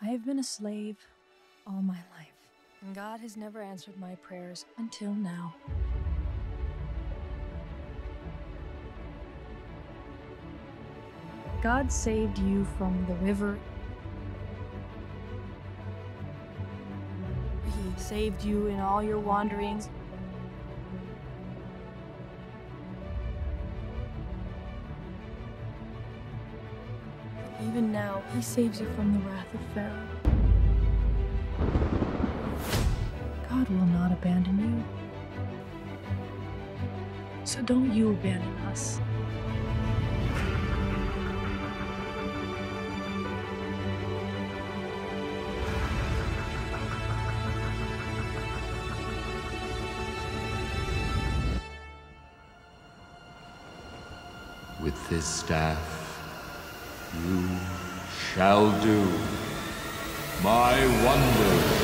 I have been a slave all my life, and God has never answered my prayers until now. God saved you from the river. He saved you in all your wanderings. Even now, he saves you from the wrath of Pharaoh. God will not abandon you. So don't you abandon us. With this staff, you shall do my wonders.